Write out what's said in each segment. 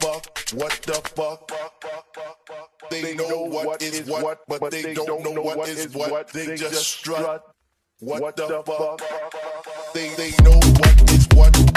fuck? What the fuck? They know what is what, but they don't know what is what. They just strut. What the fuck? They they know what is what.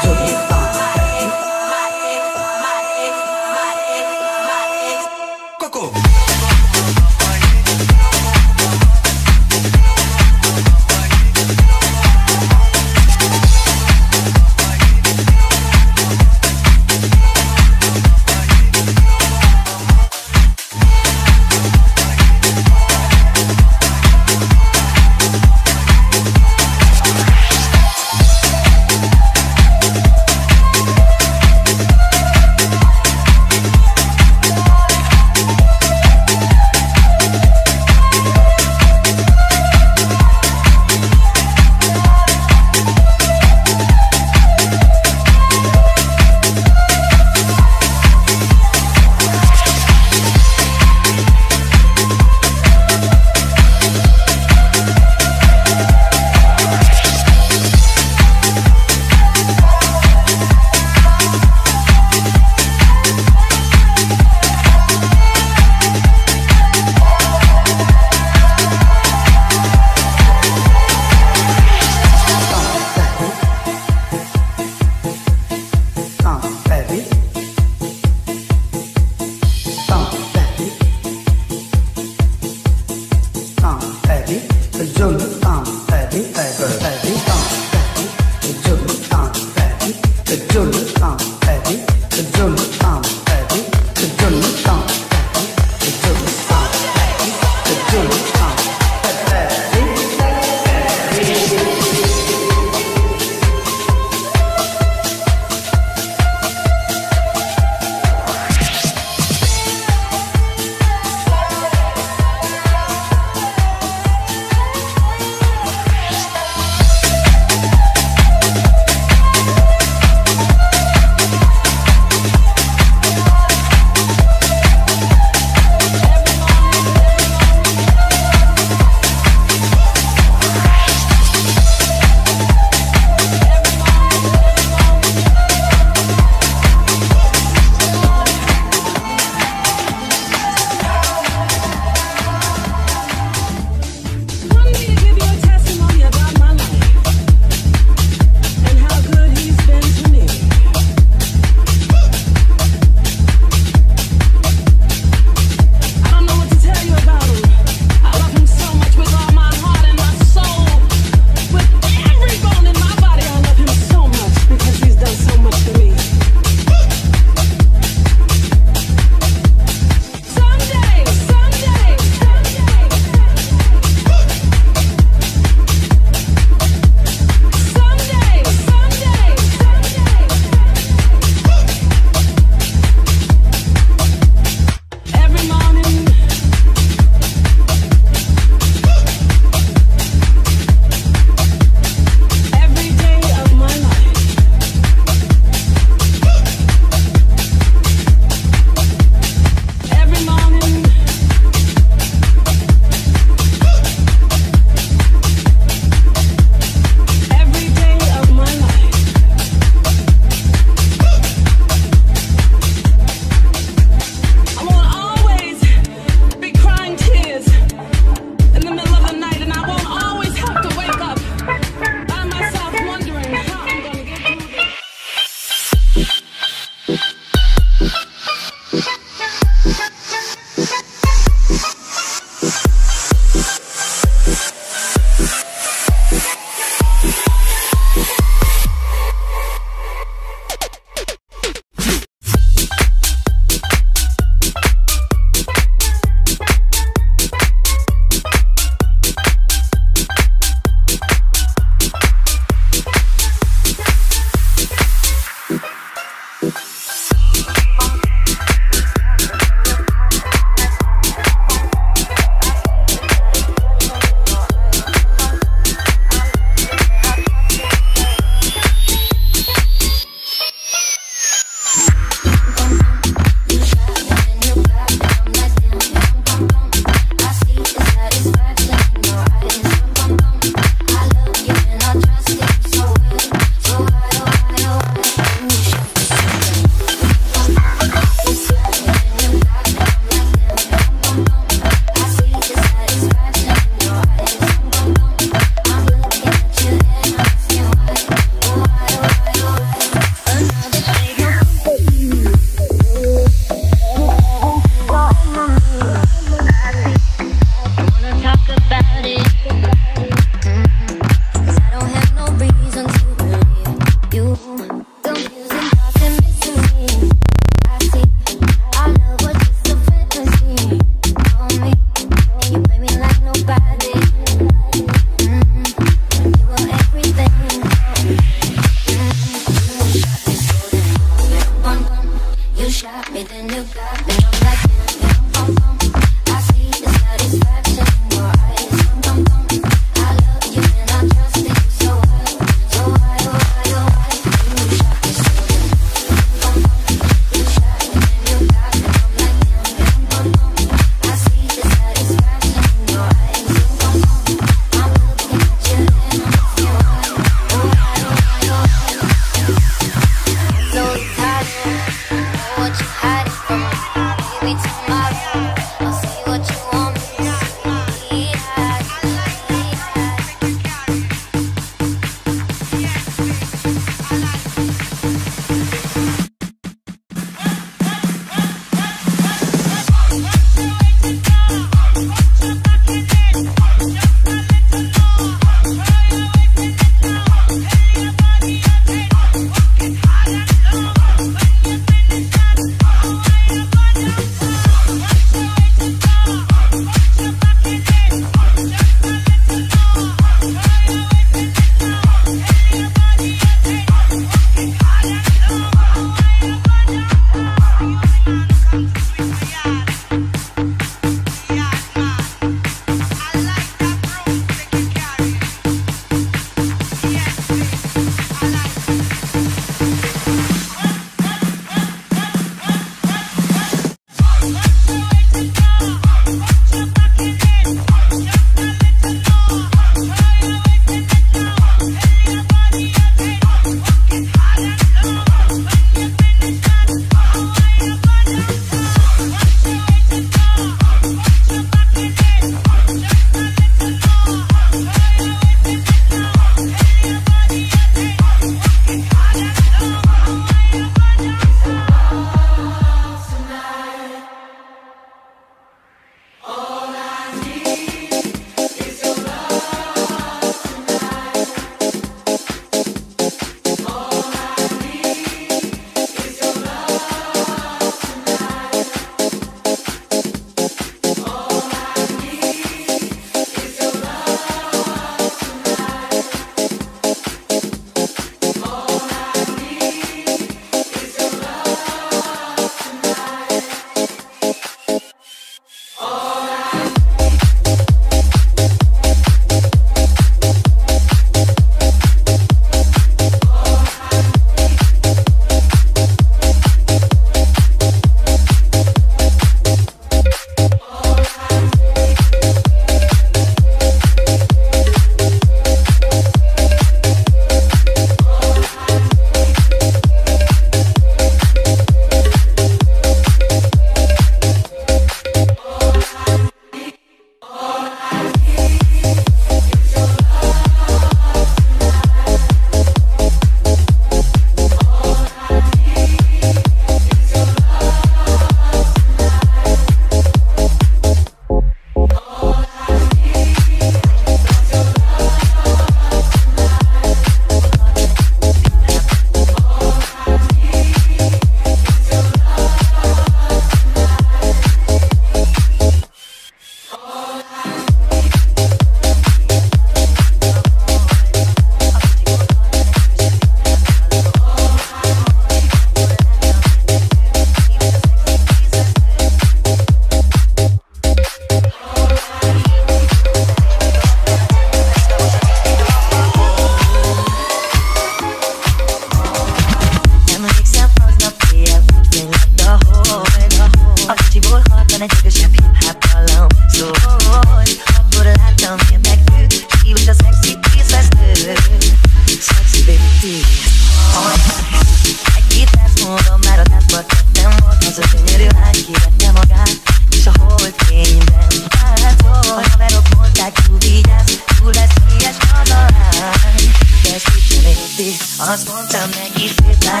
többé Azt mondtam, megígértem,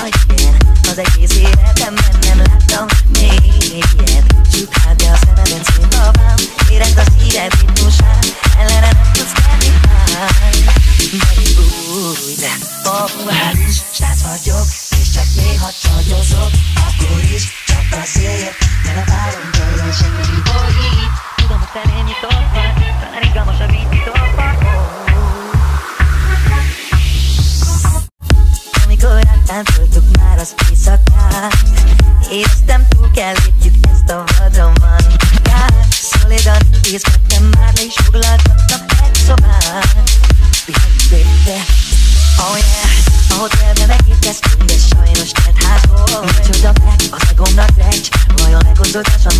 vagy én Az egész életemben nem láttam még ilyet Csipáld hát be a szemedet, szép babám. Érezd a szíved ritmusát Ellene nem tudsz tenni már Megbújj, de papuhár is Srác vagyok, és csak néha csagyozok Akkor is csak azért kell lépjük ezt a vadonban Kár, szolidan tíz, meg nem már le is foglaltatnak egy szobát Pihenj végre, oh yeah. A hotelbe megérkeztünk, de sajnos telt házból. Micsoda meg, az egomnak recs. Vajon megosztodásom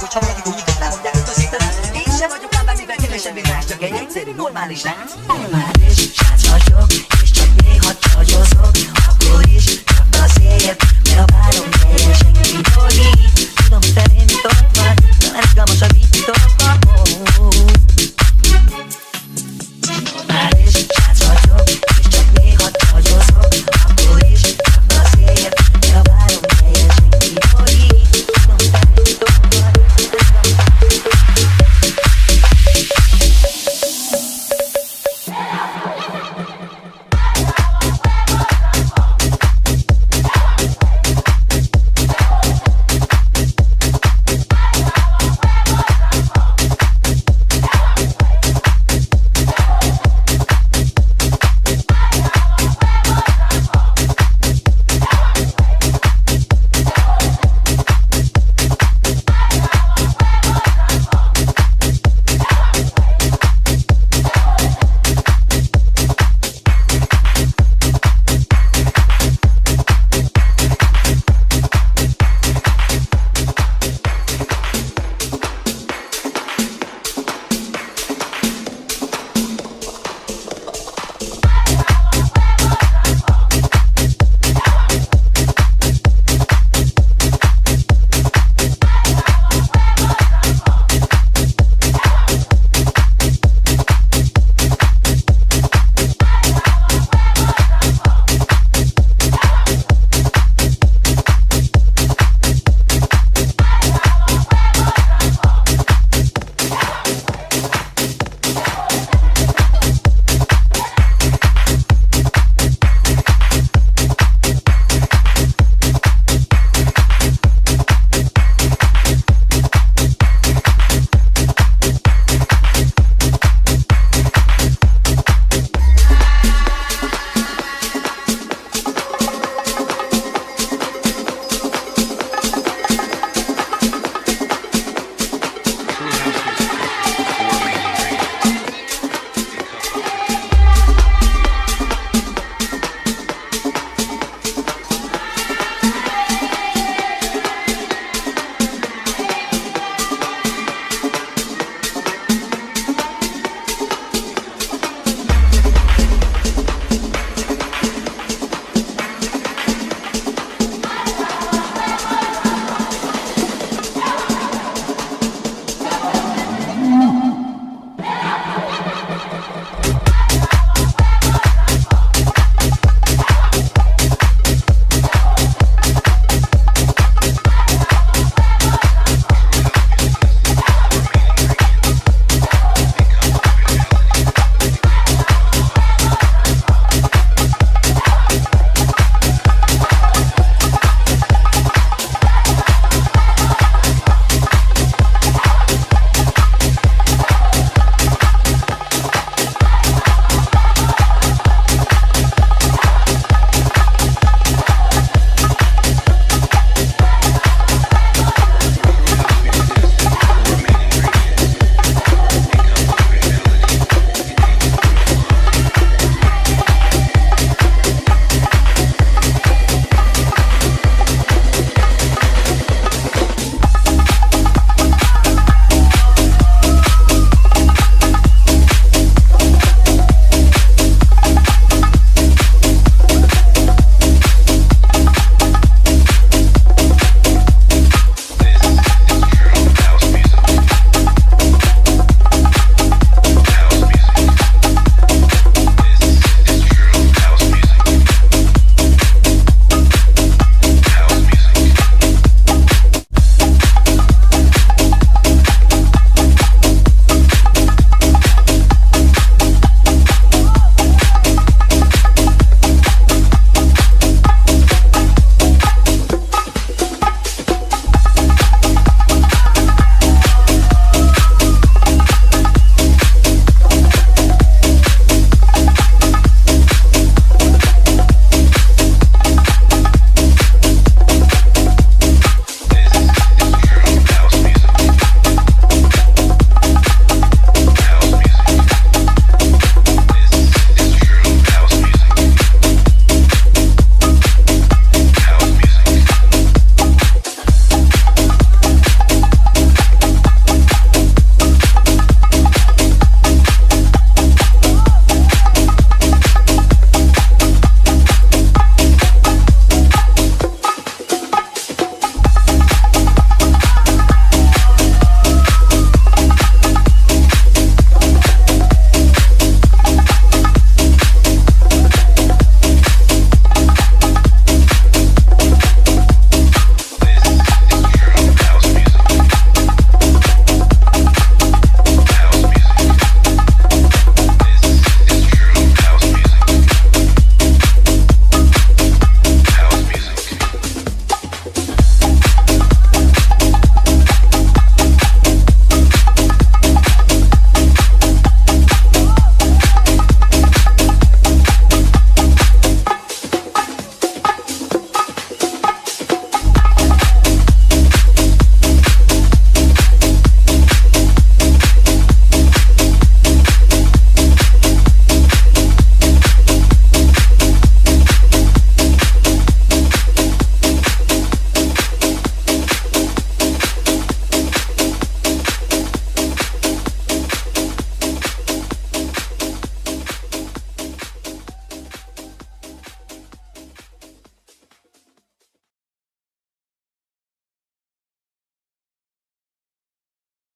hogy egy úgy nem mondják, hogy taszítanám Én sem vagyok ám bármivel kevesebb, mint más, csak egy egyszerű normális rác Normális. Srác vagyok, és csak